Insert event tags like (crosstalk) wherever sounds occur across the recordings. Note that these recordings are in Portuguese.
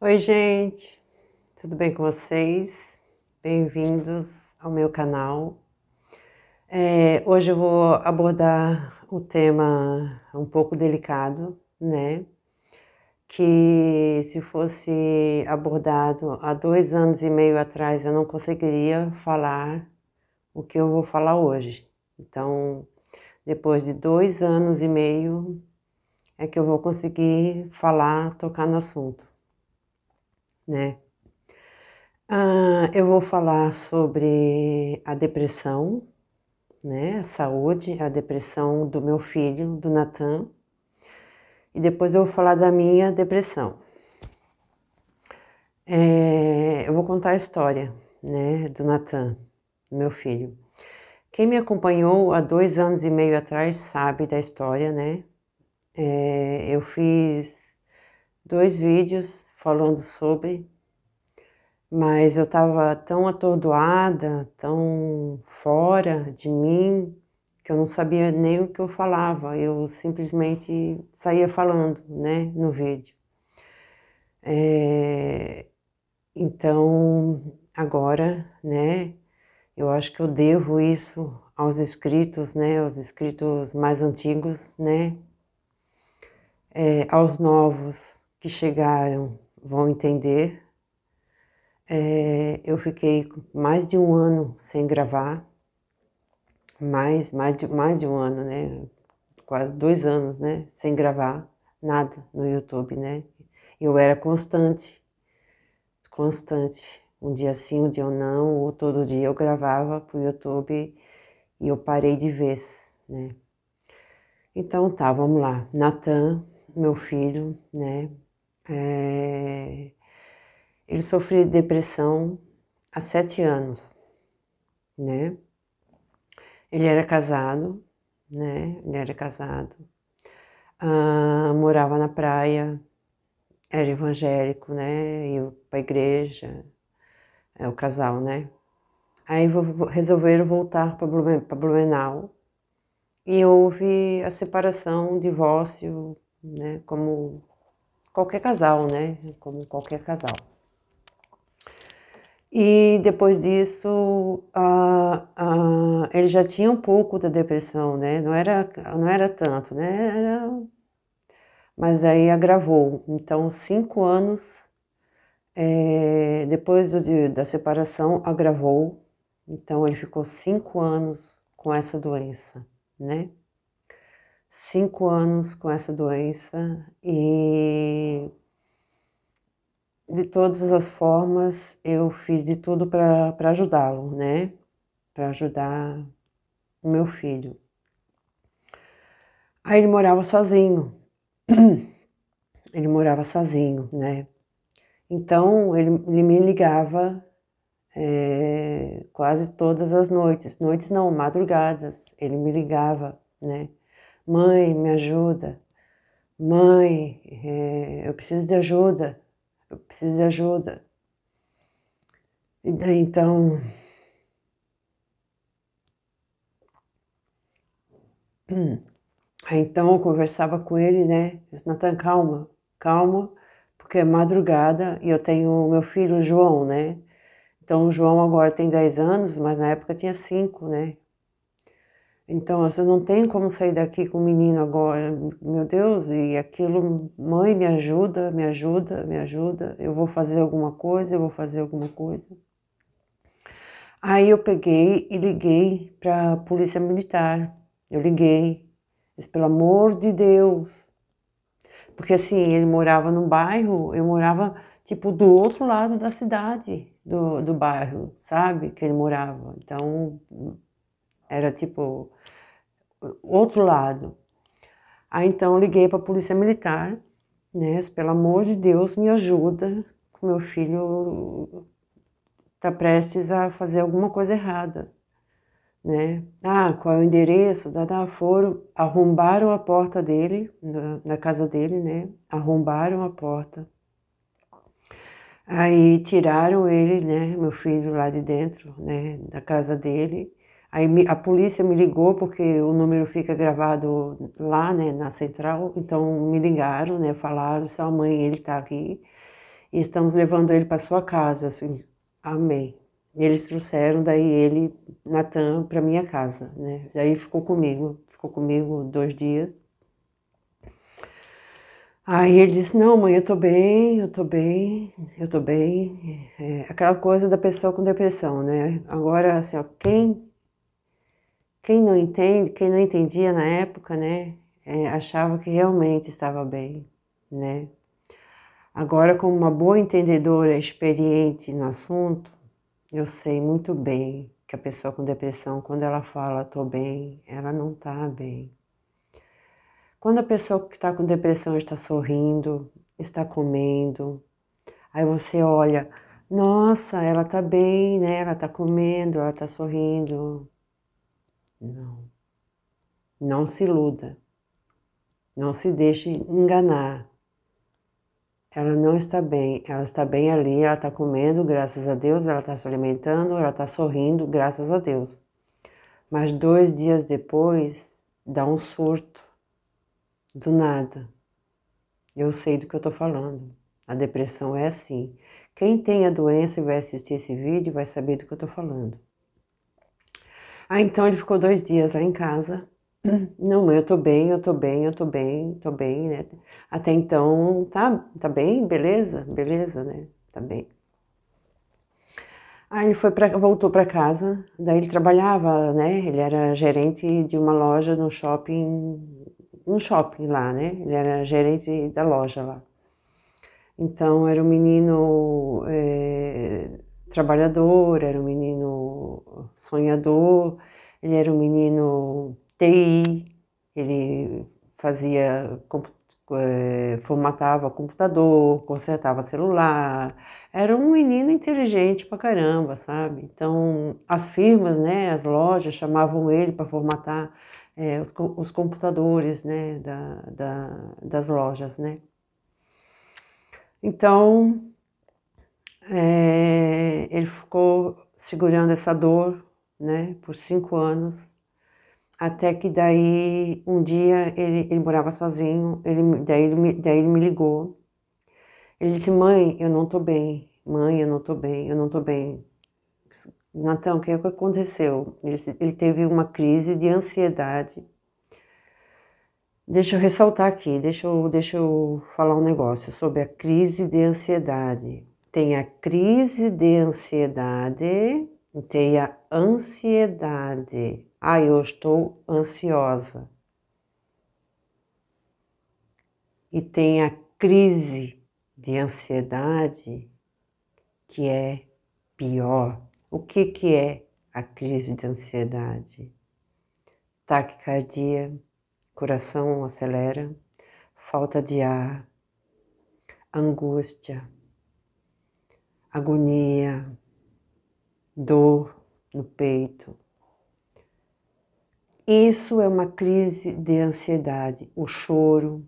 Oi, gente, tudo bem com vocês? Bem-vindos ao meu canal. É, hoje eu vou abordar um tema um pouco delicado, né? Que se fosse abordado há dois anos e meio atrás eu não conseguiria falar o que eu vou falar hoje. Então, depois de dois anos e meio é que eu vou conseguir falar, tocar no assunto né? Ah, eu vou falar sobre a depressão, né? A saúde, a depressão do meu filho, do Natan. E depois eu vou falar da minha depressão. É, eu vou contar a história, né, do Natan, meu filho. Quem me acompanhou há dois anos e meio atrás sabe da história, né? É, eu fiz dois vídeos falando sobre, mas eu estava tão atordoada, tão fora de mim, que eu não sabia nem o que eu falava, eu simplesmente saía falando, né, no vídeo. É, então, agora, né, eu acho que eu devo isso aos escritos, né, aos escritos mais antigos, né, é, aos novos que chegaram vão entender. É, eu fiquei mais de um ano sem gravar, mais, mais, de, mais de um ano, né? Quase dois anos, né? Sem gravar nada no YouTube, né? Eu era constante, constante. Um dia sim, um dia não, ou todo dia eu gravava pro YouTube e eu parei de vez, né? Então tá, vamos lá. Natan, meu filho, né? É, ele sofreu de depressão há sete anos, né? Ele era casado, né? Ele era casado, ah, morava na praia, era evangélico, né? Ia para a igreja, é o casal, né? Aí resolveram voltar para Blumenau e houve a separação, o divórcio, né? Como qualquer casal, né? Como qualquer casal. E depois disso, ele já tinha um pouco da depressão, né? Não era, não era tanto, né? Era... Mas aí agravou. Então, cinco anos é, depois do, da separação, agravou. Então, ele ficou cinco anos com essa doença, né? Cinco anos com essa doença e de todas as formas eu fiz de tudo para ajudá-lo, né? Para ajudar o meu filho. Aí ele morava sozinho. (clears throat) Ele morava sozinho, né? Então ele, ele me ligava é, quase todas as noites, noites não, madrugadas. Ele me ligava, né? Mãe, me ajuda. Mãe, é, eu preciso de ajuda. Eu preciso de ajuda. E daí então. (clears throat) Aí então eu conversava com ele, né? Disse, Natan, calma, calma, porque é madrugada e eu tenho meu filho João, né? Então o João agora tem 10 anos, mas na época tinha 5, né? Então, você não tem como sair daqui com o menino agora, meu Deus, e aquilo, mãe, me ajuda, me ajuda, me ajuda, eu vou fazer alguma coisa, eu vou fazer alguma coisa. Aí eu peguei e liguei para a polícia militar, eu liguei, pelo amor de Deus, porque assim, ele morava num bairro, eu morava tipo do outro lado da cidade, do, do bairro, sabe, que ele morava, então era tipo outro lado. Aí então liguei para a polícia militar, né? Pelo amor de Deus, me ajuda, meu filho está prestes a fazer alguma coisa errada, né? Ah, qual é o endereço? Da, foram, arrombaram a porta dele, na, na casa dele, né? Arrombaram a porta. Aí tiraram ele, né, meu filho lá de dentro, né, da casa dele Aí a polícia me ligou porque o número fica gravado lá, né, na central. Então me ligaram, né, falaram: "Sua mãe, ele está aqui". e estamos levando ele para sua casa, assim, amém. Eles trouxeram daí ele, Natan, para minha casa, né? Daí ficou comigo, ficou comigo dois dias. Aí ele disse, não mãe, eu tô bem, eu tô bem, eu tô bem. É, aquela coisa da pessoa com depressão, né? Agora, assim, ó, quem, quem não entende, quem não entendia na época, né? É, achava que realmente estava bem, né? Agora, como uma boa entendedora experiente no assunto, eu sei muito bem que a pessoa com depressão, quando ela fala tô bem, ela não está bem. Quando a pessoa que está com depressão está sorrindo, está comendo, aí você olha, nossa, ela está bem, né? Ela está comendo, ela está sorrindo. Não. Não se iluda. Não se deixe enganar. Ela não está bem, ela está bem ali, ela está comendo, graças a Deus, ela está se alimentando, ela está sorrindo, graças a Deus. Mas dois dias depois, dá um surto, do nada. Eu sei do que eu estou falando. A depressão é assim. Quem tem a doença e vai assistir esse vídeo vai saber do que eu estou falando. Ah, então ele ficou dois dias lá em casa, não, mãe, eu tô bem, eu tô bem, eu tô bem, tô bem, né? Até então, tá, tá bem, beleza, beleza, né? Tá bem. Aí ele foi pra, voltou para casa, daí ele trabalhava, né? Ele era gerente de uma loja no shopping, no shopping lá, né? Ele era gerente da loja lá. Então era um menino é, trabalhador, era um menino sonhador, ele era um menino TI, ele fazia, eh, formatava computador, consertava celular, era um menino inteligente pra caramba, sabe? Então, as firmas, né, as lojas chamavam ele para formatar é, os, os, computadores, né, da, da, das lojas, né? Então, é, ele ficou segurando essa dor, né, por cinco anos, até que daí, um dia, ele, ele morava sozinho, ele, daí, ele daí ele me ligou. Ele disse, mãe, eu não tô bem. Mãe, eu não tô bem, eu não tô bem. Natão, o que, é que aconteceu? Ele, ele teve uma crise de ansiedade. Deixa eu ressaltar aqui, deixa eu, deixa eu falar um negócio sobre a crise de ansiedade. Tem a crise de ansiedade tem a ansiedade. Ah, eu estou ansiosa. E tem a crise de ansiedade, que é pior. O que, que é a crise de ansiedade? Taquicardia, coração acelera, falta de ar, angústia, agonia, dor no peito, isso é uma crise de ansiedade, o choro.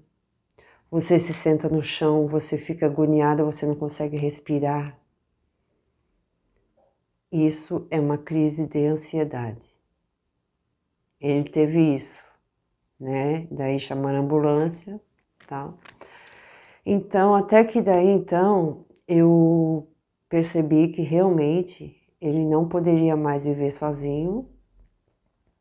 Você se senta no chão, você fica agoniada, você não consegue respirar. Isso é uma crise de ansiedade. Ele teve isso, né? Daí chamaram a ambulância, tal. Então, até que daí então eu percebi que realmente ele não poderia mais viver sozinho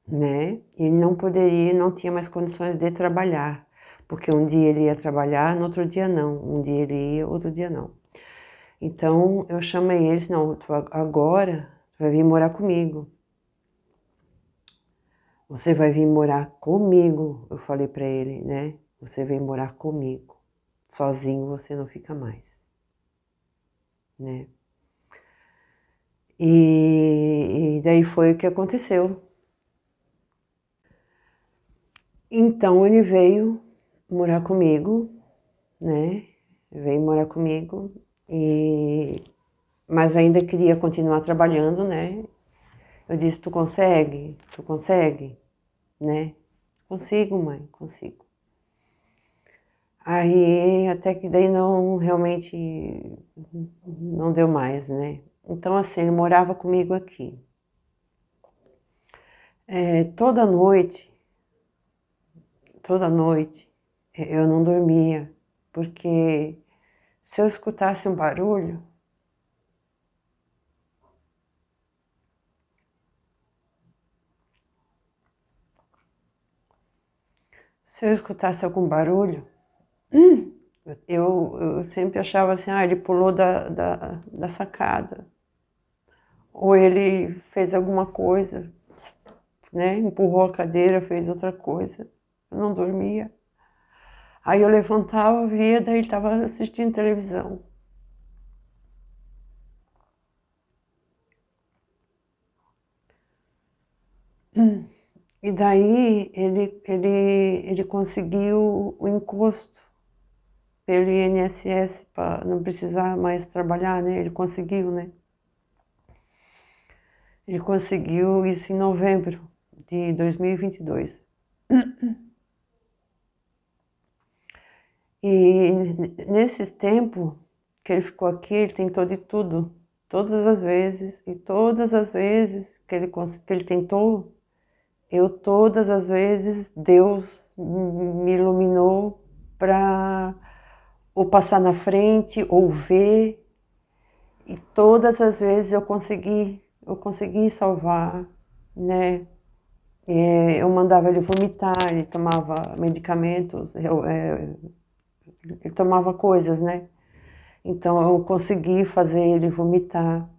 né? Ele não poderia, não tinha mais condições de trabalhar, porque um dia ele ia trabalhar, no outro dia não. Um dia ele ia, outro dia não. Então eu chamei ele, não, agora tu vai vir morar comigo. Você vai vir morar comigo, eu falei para ele, né? Você vem morar comigo. Sozinho você não fica mais, né? E, e daí foi o que aconteceu. Então ele veio morar comigo, né? Veio morar comigo e mas ainda queria continuar trabalhando, né? Eu disse: "Tu consegue? Tu consegue?", né? "Consigo, mãe, consigo". Aí até que daí não realmente não deu mais, né? Então assim, ele morava comigo aqui. É, toda noite toda noite eu não dormia, porque se eu escutasse um barulho, se eu escutasse algum barulho, hum, eu, eu sempre achava assim, ah, ele pulou da, da, da sacada. Ou ele fez alguma coisa, né? Empurrou a cadeira, fez outra coisa. Eu não dormia. Aí eu levantava, via, daí ele estava assistindo televisão. E daí ele, ele, ele conseguiu o encosto pelo INSS para não precisar mais trabalhar, né? Ele conseguiu, né? Ele conseguiu isso em novembro de 2022. E nesses tempos que ele ficou aqui, ele tentou de tudo, todas as vezes, e todas as vezes que ele, que ele tentou, eu todas as vezes Deus me iluminou para ou passar na frente ou ver e todas as vezes eu consegui eu consegui salvar né? É, eu mandava ele vomitar ele tomava medicamentos eu, é, ele tomava coisas né? Então eu consegui fazer ele vomitar.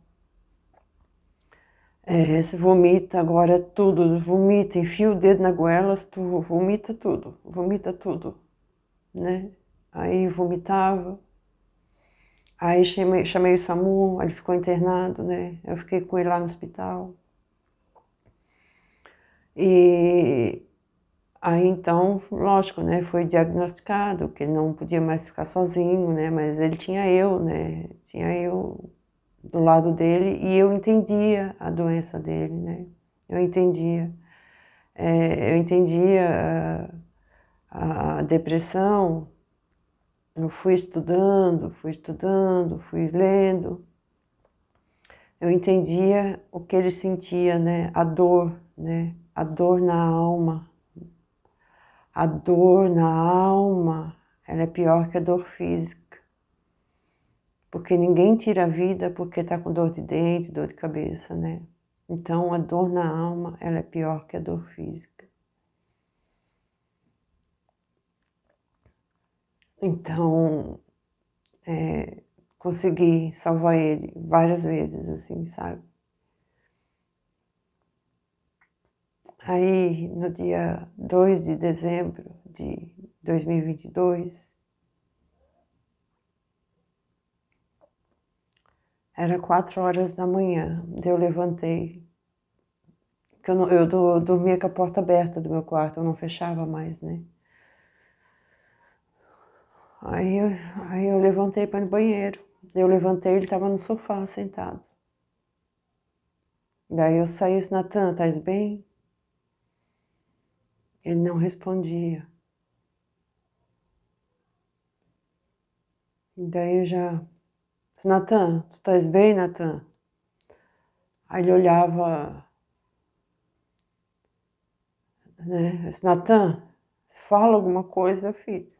É, se vomita agora tudo, vomita, enfia o dedo na goela, tu vomita tudo, vomita tudo, né? Aí vomitava, aí chamei, chamei o SAMU, ele ficou internado, né? Eu fiquei com ele lá no hospital. E aí então, lógico, né? Foi diagnosticado que ele não podia mais ficar sozinho, né? Mas ele tinha eu, né? Tinha eu do lado dele e eu entendia a doença dele, né? Eu entendia. É, eu entendia a, a depressão, eu fui estudando, fui estudando, fui lendo. Eu entendia o que ele sentia, né? A dor, né? A dor na alma. A dor na alma, ela é pior que a dor física porque ninguém tira a vida porque está com dor de dente, dor de cabeça, né? Então a dor na alma, ela é pior que a dor física. Então, é, consegui salvar ele várias vezes, assim, sabe? Aí, no dia 2 de dezembro de 2022, Era quatro horas da manhã, eu levantei. Eu, não, eu dormia com a porta aberta do meu quarto, eu não fechava mais, né? Aí eu, aí eu levantei para ir no banheiro. Eu levantei, ele estava no sofá, sentado. Daí eu saí, Natan, estás bem? Ele não respondia. Daí eu já Natan, tu estás bem, Natan? Aí ele olhava, né? Natan, fala alguma coisa, filho.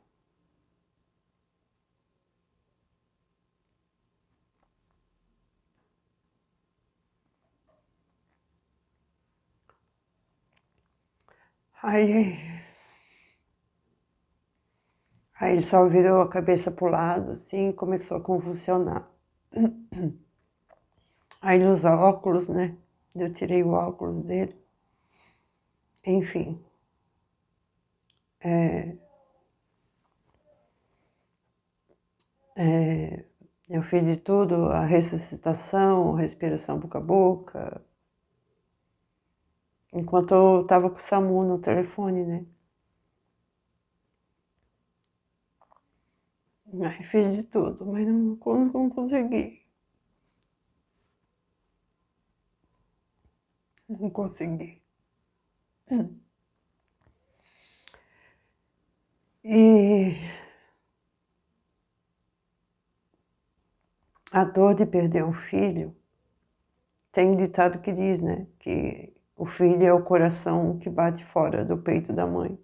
Aí Aí ele só virou a cabeça para o lado, assim, e começou a convulsionar. Aí ele usa óculos, né? Eu tirei o óculos dele. Enfim. É, é, eu fiz de tudo, a ressuscitação, respiração boca a boca, enquanto eu estava com o SAMU no telefone, né? Ai, fiz de tudo, mas não, não consegui. Não consegui. E a dor de perder um filho, tem um ditado que diz, né, que o filho é o coração que bate fora do peito da mãe.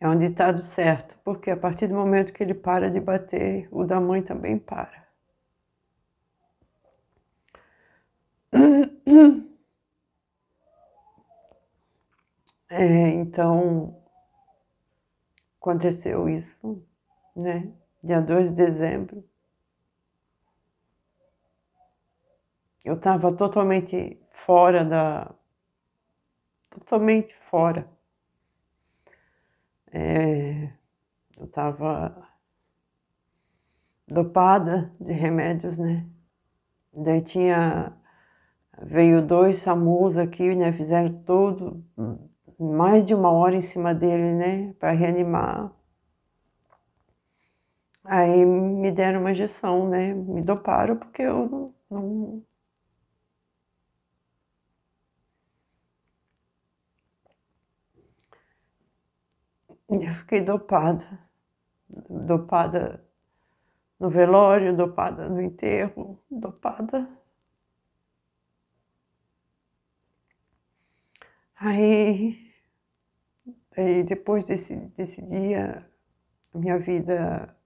É um ditado certo, porque a partir do momento que ele para de bater, o da mãe também para. (clears throat) É, então, aconteceu isso, né? Dia 2 de dezembro. Eu estava totalmente fora da. totalmente fora. É, eu estava dopada de remédios, né? Daí tinha. Veio dois SAMUs aqui, né? Fizeram todo mais de uma hora em cima dele, né, para reanimar. Aí me deram uma injeção, né, me doparam porque eu não. Eu fiquei dopada, dopada no velório, dopada no enterro, dopada Aí e depois desse, desse dia, minha vida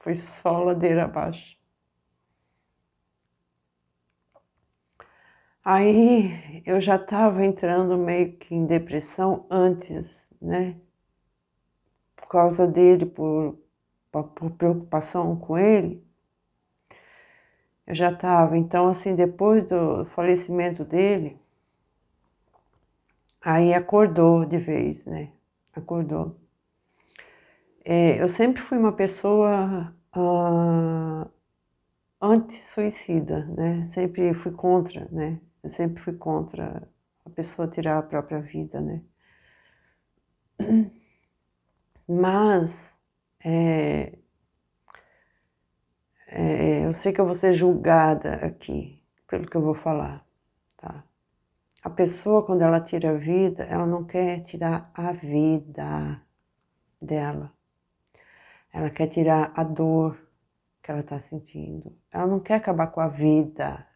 foi só ladeira abaixo. Aí eu já estava entrando meio que em depressão antes, né? Por causa dele, por, por preocupação com ele. Eu já estava. Então, assim, depois do falecimento dele, Aí acordou de vez, né? Acordou. É, eu sempre fui uma pessoa uh, anti-suicida, né? Sempre fui contra, né? Eu sempre fui contra a pessoa tirar a própria vida, né? (clears throat) Mas é, é, eu sei que eu vou ser julgada aqui pelo que eu vou falar, tá? A pessoa, quando ela tira a vida, ela não quer tirar a vida dela. Ela quer tirar a dor que ela está sentindo. Ela não quer acabar com a vida,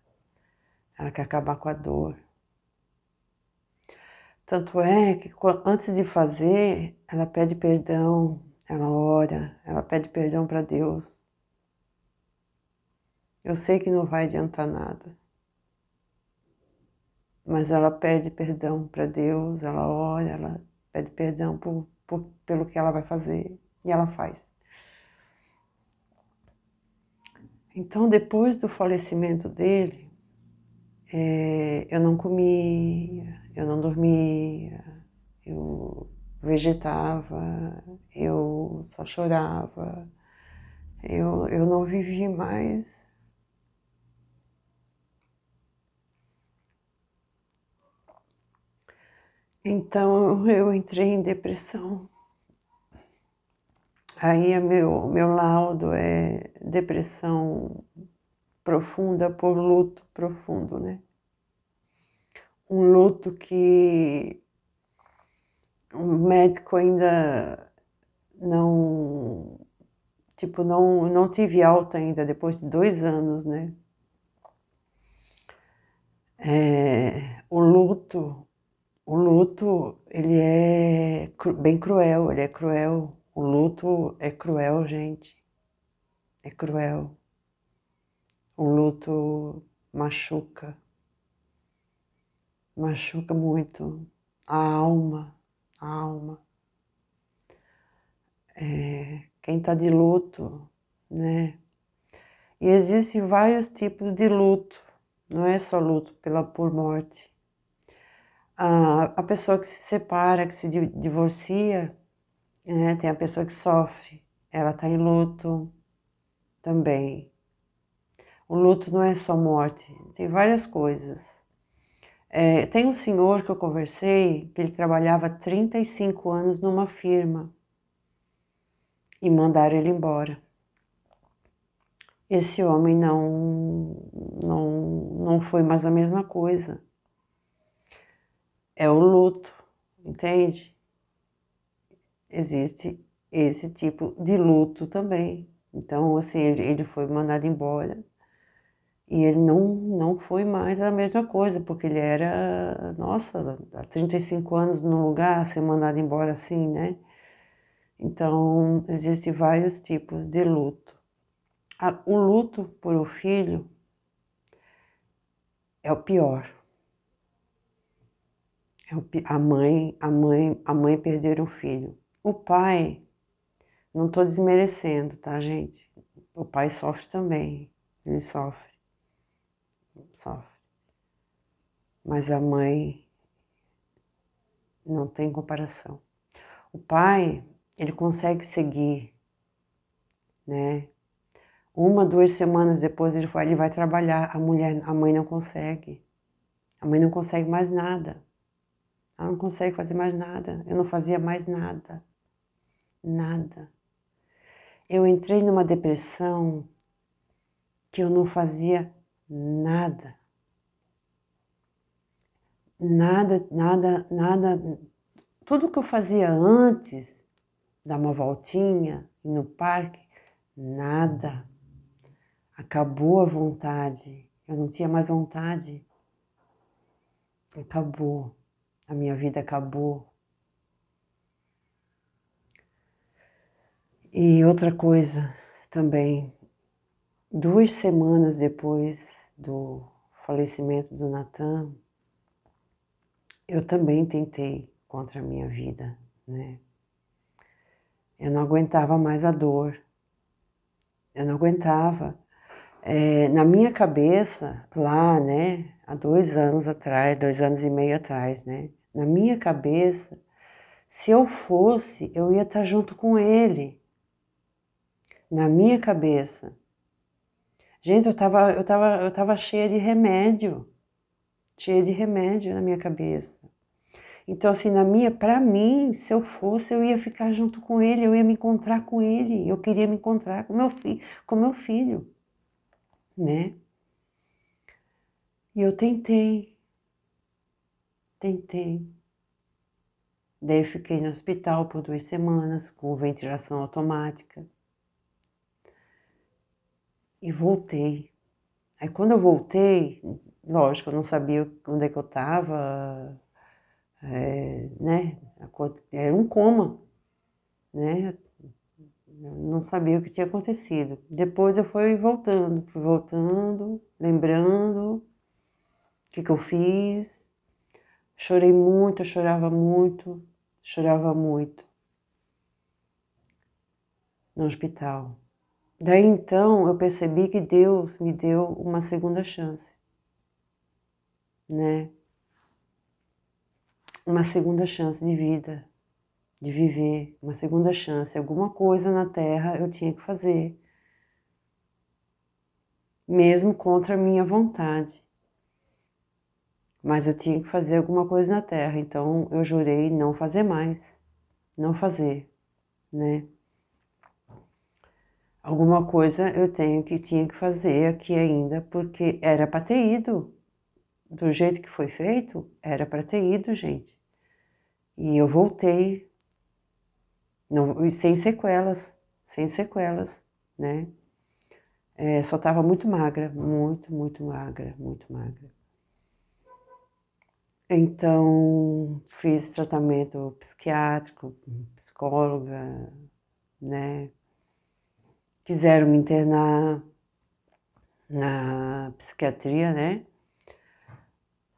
ela quer acabar com a dor. Tanto é que antes de fazer, ela pede perdão, ela ora, ela pede perdão para Deus. Eu sei que não vai adiantar nada mas ela pede perdão para Deus, ela ora, ela pede perdão por, por, pelo que ela vai fazer e ela faz. Então, depois do falecimento dele, é, eu não comia, eu não dormia, eu vegetava, eu só chorava, eu, eu não vivi mais Então eu entrei em depressão. Aí meu, meu laudo é depressão profunda por luto profundo, né? Um luto que o médico ainda não, tipo, não, não tive alta ainda depois de dois anos, né? É, o luto o luto, ele é bem cruel, ele é cruel. O luto é cruel, gente. É cruel. O luto machuca. Machuca muito a alma, a alma. É, quem está de luto, né? E existem vários tipos de luto, não é só luto pela por morte a, a pessoa que se separa, que se divorcia, né, tem a pessoa que sofre, ela está em luto também. O luto não é só morte, tem várias coisas. É, tem um senhor que eu conversei, que ele trabalhava 35 anos numa firma e mandaram ele embora. Esse homem não, não, não foi mais a mesma coisa é o luto, entende? Existe esse tipo de luto também. Então, assim, ele, ele foi mandado embora E ele não, não foi mais a mesma coisa, porque ele era, nossa, há 35 anos no lugar, ser mandado embora assim, né? Então, existem vários tipos de luto. O luto por o filho é o pior. É o, a mãe, a mãe, a mãe perder um filho. O pai, não estou desmerecendo, tá, gente? O pai sofre também, ele sofre sofre. Mas a mãe não tem comparação. O pai, ele consegue seguir, né? Uma, duas semanas depois ele vai, ele vai trabalhar. A mulher, a mãe não consegue. A mãe não consegue mais nada. Ela não consegue fazer mais nada. Eu não fazia mais nada. Nada. Eu entrei numa depressão que eu não fazia nada. Nada, nada, nada. Tudo que eu fazia antes, dar uma voltinha no parque, nada. Acabou a vontade. Eu não tinha mais vontade. Acabou. A minha vida acabou. E outra coisa também, Duas semanas depois do falecimento do Natan, eu também tentei contra a minha vida, né? Eu não aguentava mais a dor, eu não aguentava. É, na minha cabeça, lá, né, há dois anos atrás, dois anos e meio atrás, né, na minha cabeça, se eu fosse, eu ia estar junto com ele. Na minha cabeça. Gente, eu tava, eu tava, eu tava cheia de remédio, cheia de remédio na minha cabeça. Então, assim, na minha, para mim, se eu fosse, eu ia ficar junto com ele, eu ia me encontrar com ele, eu queria me encontrar com meu filho, com meu filho, né? E eu tentei, tentei. Daí eu fiquei no hospital por duas semanas com ventilação automática e voltei. Aí quando eu voltei, lógico, eu não sabia onde é que eu estava, é, né? Era um coma, né? Eu não sabia o que tinha acontecido. Depois eu fui voltando, fui voltando, lembrando o que, que eu fiz. Chorei muito, eu chorava muito, chorava muito no hospital. Daí então eu percebi que Deus me deu uma segunda chance, né? Uma segunda chance de vida, de viver, uma segunda chance. Alguma coisa na terra eu tinha que fazer, mesmo contra a minha vontade. Mas eu tinha que fazer alguma coisa na terra, então eu jurei não fazer mais, não fazer, né? Alguma coisa eu tenho que tinha que fazer aqui ainda, porque era para ter ido. Do jeito que foi feito, era para ter ido, gente. E eu voltei, não, sem sequelas, sem sequelas, né? É, só estava muito magra, muito, muito magra, muito magra. Então, fiz tratamento psiquiátrico, psicóloga, né? Quiseram me internar na psiquiatria, né?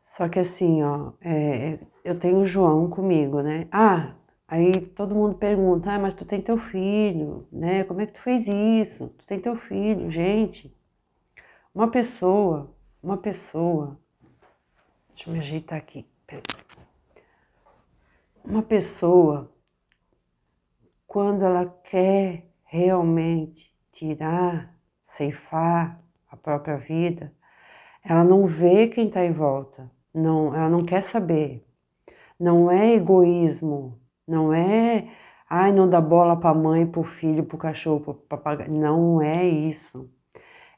Só que assim, ó, é, eu tenho o João comigo, né? Ah, aí todo mundo pergunta, ah, mas tu tem teu filho, né? Como é que tu fez isso? Tu tem teu filho, gente. Uma pessoa, uma pessoa, deixa eu me ajeitar aqui. Uma pessoa, quando ela quer realmente tirar, ceifar a própria vida, ela não vê quem está em volta, não, ela não quer saber. Não é egoísmo, não é, ai, não dá bola para a mãe, para o filho, para o cachorro, para papagaio. Não é isso.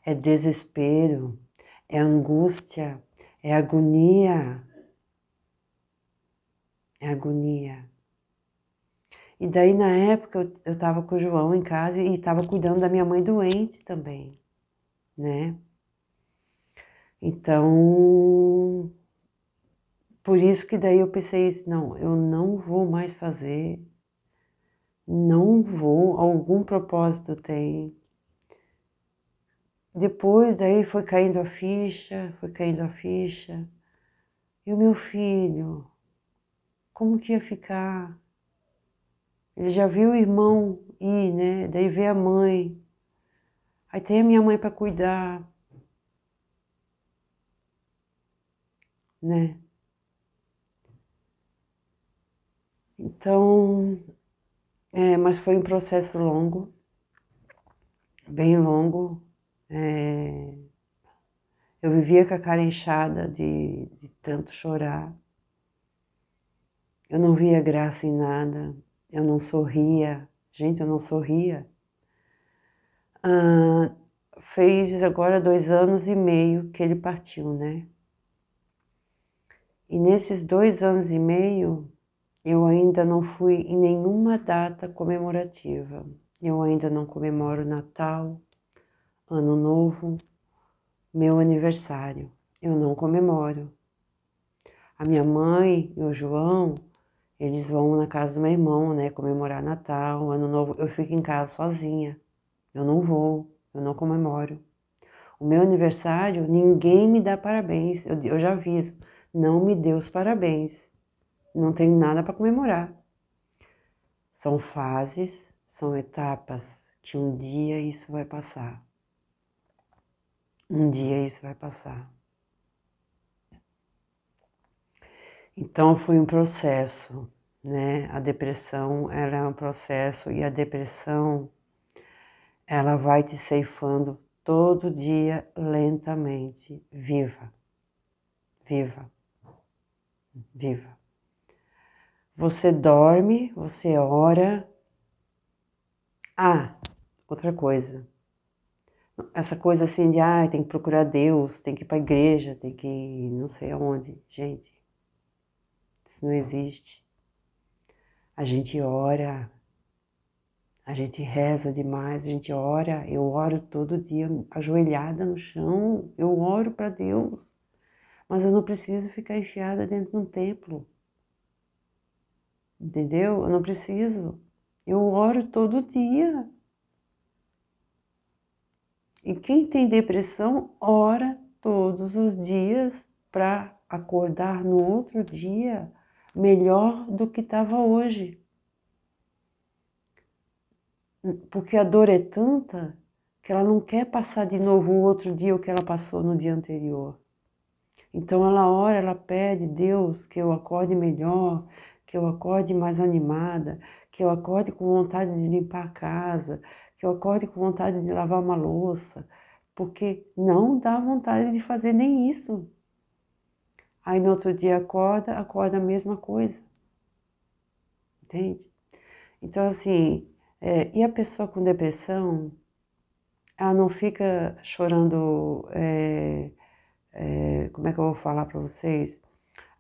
É desespero, é angústia, é agonia. É agonia. E daí, na época, eu estava com o João em casa e estava cuidando da minha mãe doente também, né? Então, por isso que daí eu pensei, não, eu não vou mais fazer, não vou, algum propósito tem. Depois daí foi caindo a ficha, foi caindo a ficha. E o meu filho, como que ia ficar? Ele já viu o irmão ir, né? Daí vê a mãe. Aí tem a minha mãe para cuidar. Né? Então, é, mas foi um processo longo, bem longo. É, eu vivia com a cara inchada de, de tanto chorar. Eu não via graça em nada, eu não sorria. Gente, eu não sorria. Fez agora dois anos e meio que ele partiu, né? E nesses dois anos e meio, eu ainda não fui em nenhuma data comemorativa. Eu ainda não comemoro Natal, Ano Novo, meu aniversário. Eu não comemoro. A minha mãe e o João, eles vão na casa do meu irmão, né, comemorar Natal, Ano Novo. Eu fico em casa sozinha. Eu não vou, eu não comemoro. O meu aniversário, ninguém me dá parabéns. Eu, eu já aviso, não me dê os parabéns não tenho nada para comemorar. São fases, são etapas que um dia isso vai passar. Um dia isso vai passar. Então foi um processo, né? A depressão, ela é um processo e a depressão ela vai te ceifando todo dia lentamente. Viva. Viva. Viva. Você dorme, você ora. Ah, outra coisa. Essa coisa assim de, ah, tem que procurar Deus, tem que ir para igreja, tem que ir não sei aonde. Gente, isso não existe. A gente ora, a gente reza demais, a gente ora. Eu oro todo dia, ajoelhada no chão, eu oro para Deus. Mas eu não preciso ficar enfiada dentro de um templo. Entendeu? Eu não preciso. Eu oro todo dia. E quem tem depressão, ora todos os dias para acordar no outro dia melhor do que estava hoje. Porque a dor é tanta que ela não quer passar de novo o outro dia o que ela passou no dia anterior. Então ela ora, ela pede, Deus, que eu acorde melhor, que eu acorde mais animada, que eu acorde com vontade de limpar a casa, que eu acorde com vontade de lavar uma louça, porque não dá vontade de fazer nem isso. Aí no outro dia acorda, acorda a mesma coisa. Entende? Então, assim, é, e a pessoa com depressão, ela não fica chorando, é, é, como é que eu vou falar para vocês?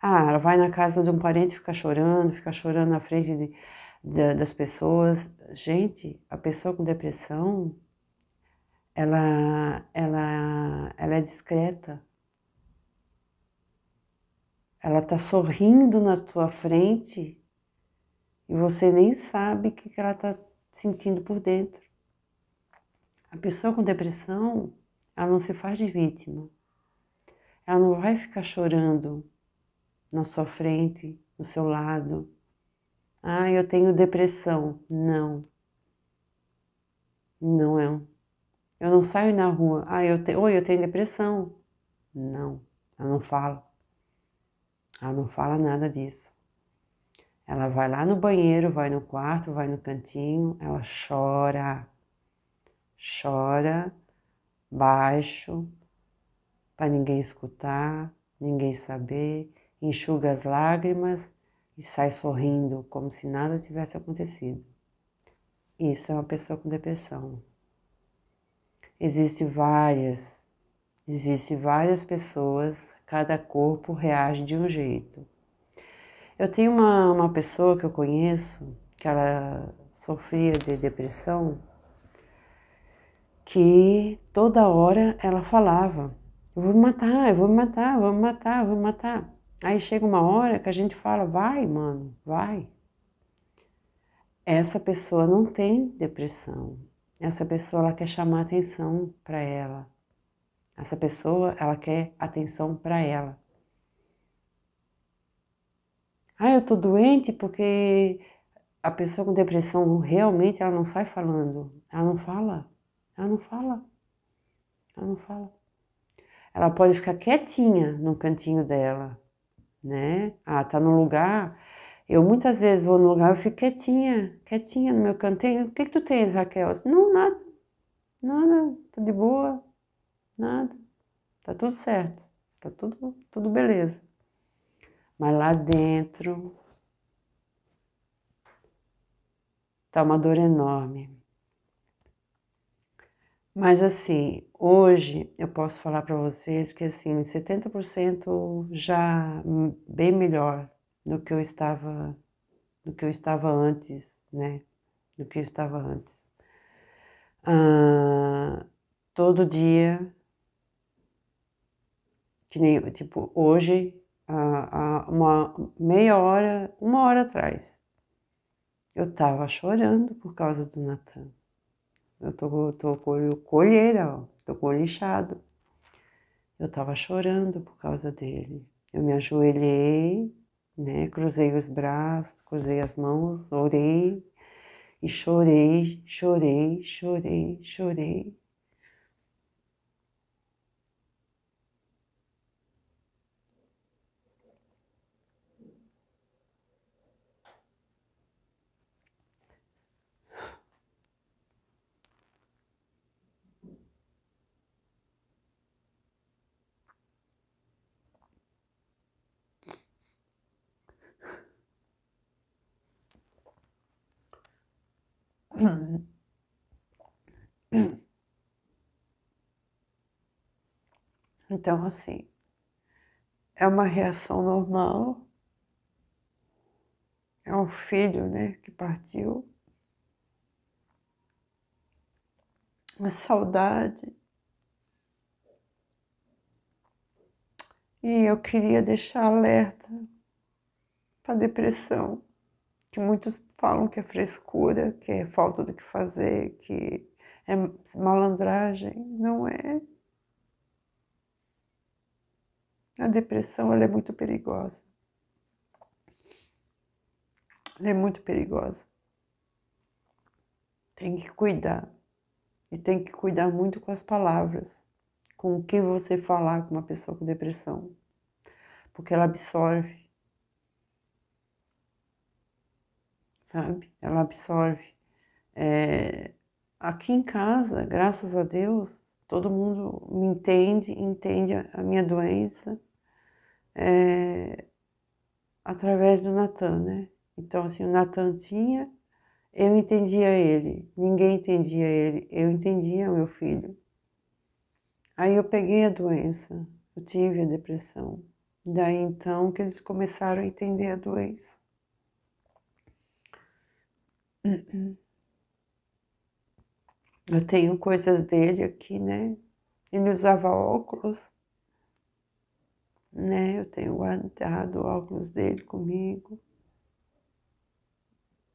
Ah, ela vai na casa de um parente ficar chorando, ficar chorando na frente de, de, das pessoas. Gente, a pessoa com depressão, ela, ela, ela é discreta. Ela está sorrindo na tua frente e você nem sabe o que, ela está sentindo por dentro. A pessoa com depressão, ela não se faz de vítima. Ela não vai ficar chorando na sua frente, do seu lado. Ah, eu tenho depressão. Não. Não é. Eu não saio na rua. Ah, eu tenho. Oi, eu tenho depressão. Não. Ela não fala. Ela não fala nada disso. Ela vai lá no banheiro, vai no quarto, vai no cantinho, ela chora. Chora baixo para ninguém escutar, ninguém saber enxuga as lágrimas e sai sorrindo como se nada tivesse acontecido. Isso é uma pessoa com depressão. Existem várias, existem várias pessoas, cada corpo reage de um jeito. Eu tenho uma, uma pessoa que eu conheço, que ela sofria de depressão, que toda hora ela falava, eu vou me matar, eu vou me matar, eu vou me matar, eu vou me matar. Aí chega uma hora que a gente fala, vai, mano, vai. Essa pessoa não tem depressão. Essa pessoa ela quer chamar atenção para ela. Essa pessoa ela quer atenção para ela. Ah, eu tô doente porque a pessoa com depressão realmente ela não sai falando. Ela não fala. Ela não fala. Ela não fala. Ela pode ficar quietinha no cantinho dela, né? Ah, tá no lugar. Eu muitas vezes vou no lugar, eu fico quietinha, quietinha no meu cantinho. O que que tu tens, Raquel? Não, nada. Nada, tô de boa. Nada. Tá tudo certo. Tá tudo, tudo beleza. Mas lá dentro tá uma dor enorme. Mas assim, hoje eu posso falar para vocês que assim, 70% já bem melhor do que eu estava do que eu estava antes, né? Do que eu estava antes. Todo dia, que nem tipo hoje há, uma meia hora, uma hora atrás, eu estava chorando por causa do Natan. Eu tô, tô com olho colheira, ó, tô com o inchado. Eu estava chorando por causa dele. Eu me ajoelhei, né, cruzei os braços, cruzei as mãos, orei e chorei, chorei, chorei, chorei. Então, assim, é uma reação normal. É um filho, né, que partiu. Uma saudade. E eu queria deixar alerta para depressão que muitos falam que é frescura, que é falta do que fazer, que é malandragem. Não é. A depressão ela é muito perigosa. Ela é muito perigosa. Tem que cuidar. E tem que cuidar muito com as palavras, com o que você falar com uma pessoa com depressão. Porque ela absorve sabe? Ela absorve. É, aqui em casa, graças a Deus, todo mundo me entende, entende a minha doença é, através do Natan, né? Então, assim, o Natan tinha, eu entendia ele, ninguém entendia ele, eu entendia o meu filho. Aí eu peguei a doença, eu tive a depressão. Daí então que eles começaram a entender a doença. Eu tenho coisas dele aqui, né? Ele usava óculos, né? Eu tenho guardado óculos dele comigo.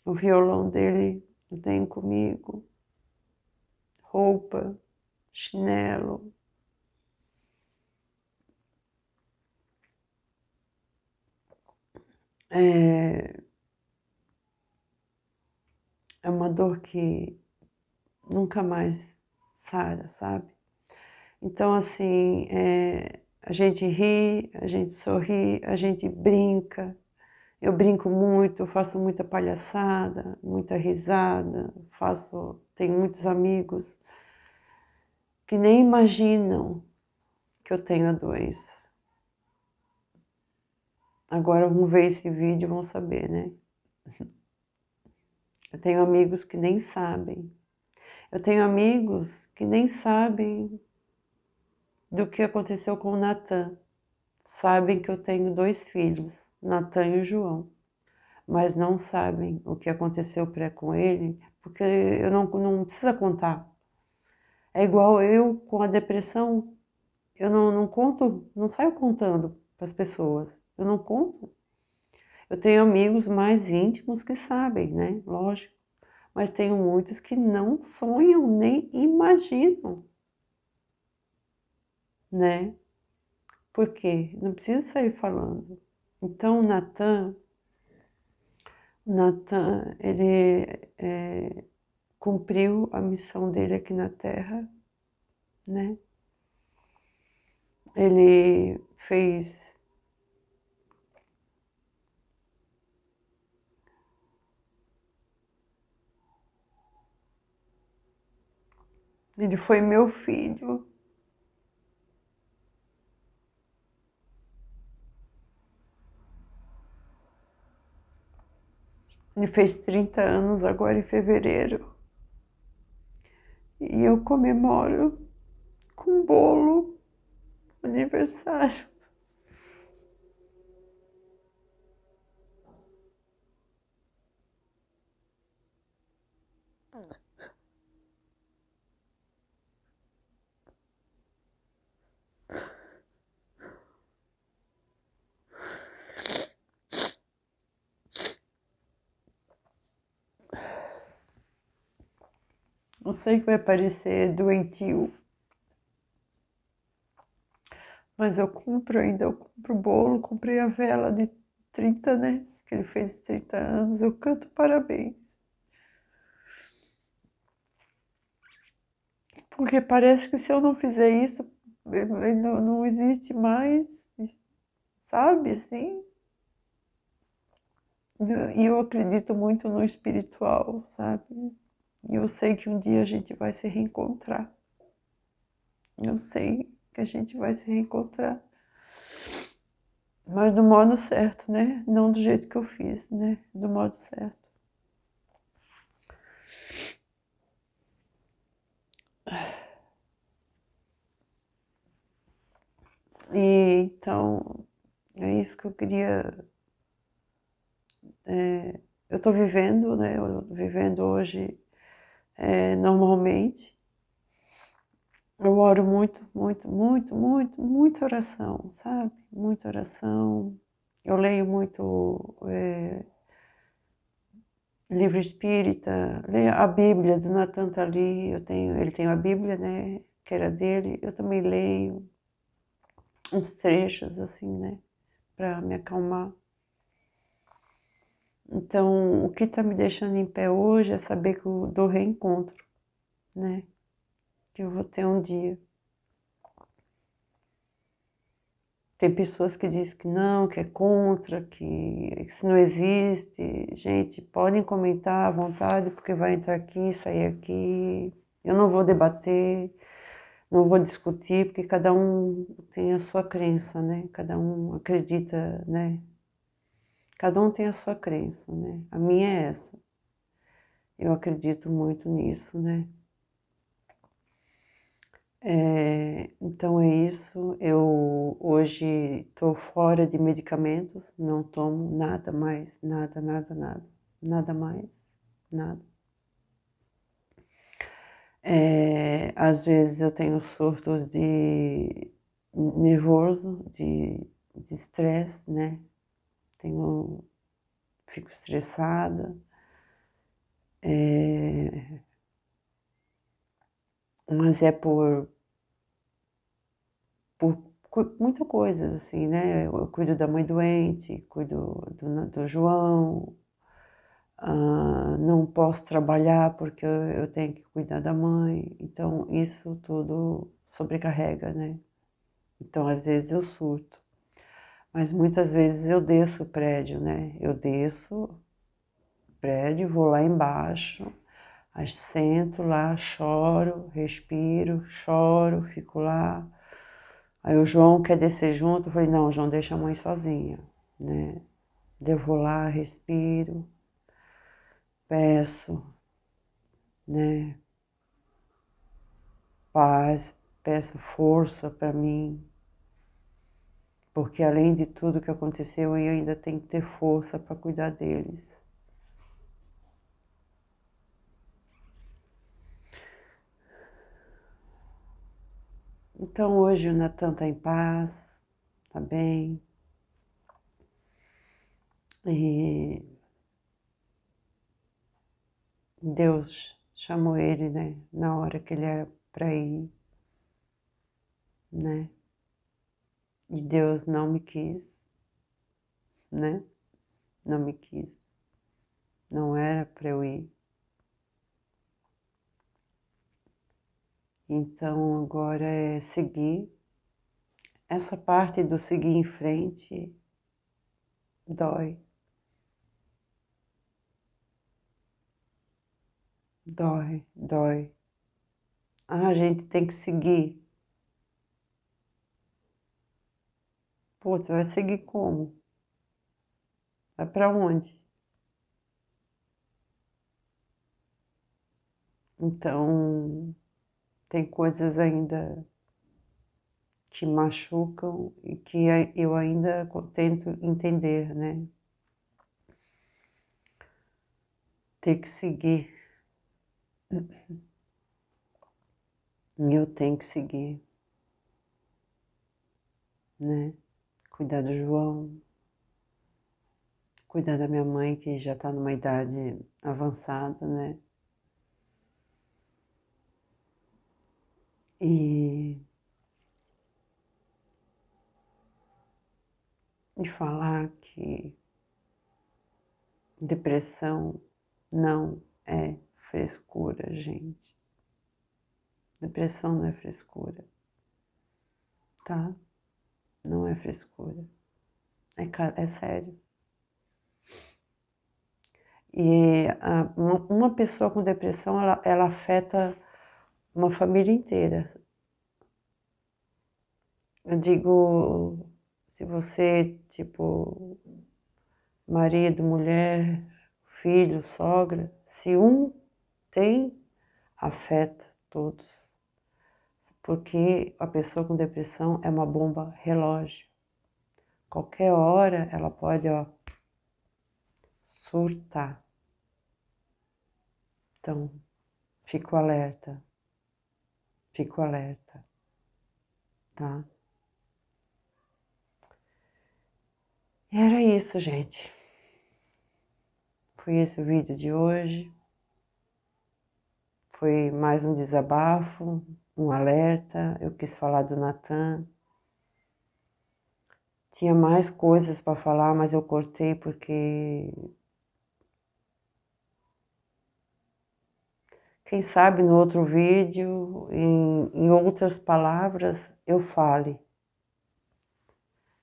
O violão dele eu tenho comigo. Roupa, chinelo. É, é uma dor que nunca mais sara, sabe? Então, assim, é, a gente ri, a gente sorri, a gente brinca. Eu brinco muito, faço muita palhaçada, muita risada, faço, tenho muitos amigos que nem imaginam que eu tenho a doença. Agora vão ver esse vídeo e vão saber, né? (laughs) Eu tenho amigos que nem sabem. Eu tenho amigos que nem sabem do que aconteceu com o Natan. Sabem que eu tenho dois filhos, Natan e o João, mas não sabem o que aconteceu com ele, porque eu não, não precisa contar. É igual eu com a depressão. eu não, não conto, não saio contando para as pessoas. Eu não conto. Eu tenho amigos mais íntimos que sabem, né? Lógico. Mas tenho muitos que não sonham nem imaginam, né? Por quê? Não precisa sair falando. Então, Natan, Natan, ele é, cumpriu a missão dele aqui na Terra, né? Ele fez Ele foi meu filho. Ele fez 30 anos agora em fevereiro. E eu comemoro com bolo aniversário. Não sei que vai parecer doentio. Mas eu compro ainda, eu compro o bolo, comprei a vela de 30, né? Que ele fez 30 anos, eu canto parabéns. Porque parece que se eu não fizer isso, não, não existe mais, sabe, assim? E eu acredito muito no espiritual, sabe? E eu sei que um dia a gente vai se reencontrar. Eu sei que a gente vai se reencontrar. Mas do modo certo, né? Não do jeito que eu fiz, né? Do modo certo. E então, é isso que eu queria. É, eu estou vivendo, né? Eu vivendo hoje é, normalmente. Eu oro muito, muito, muito, muito, muita oração, sabe? Muita oração. Eu leio muito é, livro espírita, leio a Bíblia do Natan Tali, eu tenho, ele tem a Bíblia, né? Que era dele. Eu também leio uns trechos assim, né? Para me acalmar. Então, o que está me deixando em pé hoje é saber que eu dou reencontro, né? Que eu vou ter um dia. Tem pessoas que dizem que não, que é contra, que isso não existe. Gente, podem comentar à vontade, porque vai entrar aqui, sair aqui. Eu não vou debater, não vou discutir, porque cada um tem a sua crença, né? Cada um acredita, né? Cada um tem a sua crença, né? A minha é essa. Eu acredito muito nisso, né? É, então é isso. Eu hoje estou fora de medicamentos, não tomo nada mais, nada, nada, nada, nada mais, nada. É, às vezes eu tenho surtos de nervoso, de estresse, né? Tenho, fico estressada. É, mas é por, por muita coisa, assim, né? Eu cuido da mãe doente, cuido do, do João, ah, não posso trabalhar porque eu, eu tenho que cuidar da mãe, então isso tudo sobrecarrega, né? Então às vezes eu surto. Mas muitas vezes eu desço o prédio, né? Eu desço o prédio, vou lá embaixo, aí sento lá, choro, respiro, choro, fico lá. Aí o João quer descer junto, eu falei, não, João, deixa a mãe sozinha, né? Eu vou lá, respiro, peço, né? Paz, peço força para mim, porque além de tudo que aconteceu, eu ainda tenho que ter força para cuidar deles. Então hoje o Natan está em paz, está bem. E Deus chamou ele, né, na hora que ele é para ir, né? E Deus não me quis, né? Não me quis. Não era para eu ir. Então agora é seguir. Essa parte do seguir em frente dói. Dói, dói. Ah, a gente tem que seguir. Pô, você vai seguir como? Vai para onde? Então, tem coisas ainda que machucam e que eu ainda tento entender, né? Ter que seguir. Eu tenho que seguir, né? Cuidar do João, cuidar da minha mãe que já está numa idade avançada, né? E, e falar que depressão não é frescura, gente. Depressão não é frescura, tá? Não é frescura. É, é sério. E a, uma, pessoa com depressão, ela, ela afeta uma família inteira. Eu digo, se você, tipo, marido, mulher, filho, sogra, se um tem, afeta todos. Porque a pessoa com depressão é uma bomba relógio. Qualquer hora ela pode, ó, surtar. Então, fico alerta. Fico alerta, tá? Era isso, gente. Foi esse o vídeo de hoje. Foi mais um desabafo, um alerta. Eu quis falar do Natan. Tinha mais coisas para falar, mas eu cortei porque Quem sabe no outro vídeo, em, em outras palavras, eu fale.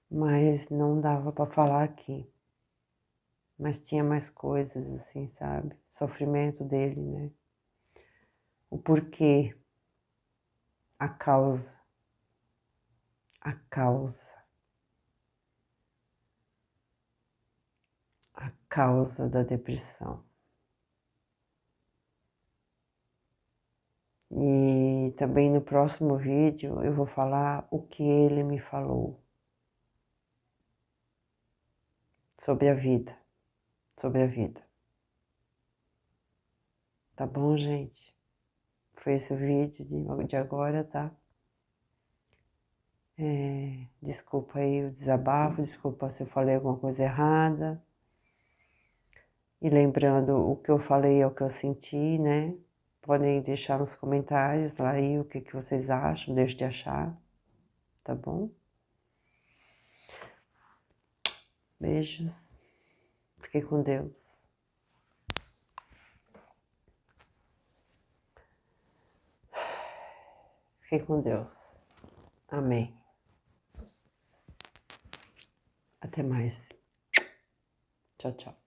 Mas não dava para falar aqui. Mas tinha mais coisas, assim, sabe? Sofrimento dele, né? O porquê, a causa, a causa, a causa da depressão. E também no próximo vídeo eu vou falar o que ele me falou sobre a vida, sobre a vida. Tá bom, gente? Foi esse o vídeo de, de agora, tá? É, desculpa aí o desabafo, desculpa se eu falei alguma coisa errada. E lembrando, o que eu falei é o que eu senti, né? Podem deixar nos comentários lá aí o que, que vocês acham, deixe de achar, tá bom? Beijos. Fiquem com Deus. Fiquem com Deus. Amém. Até mais. Tchau, tchau.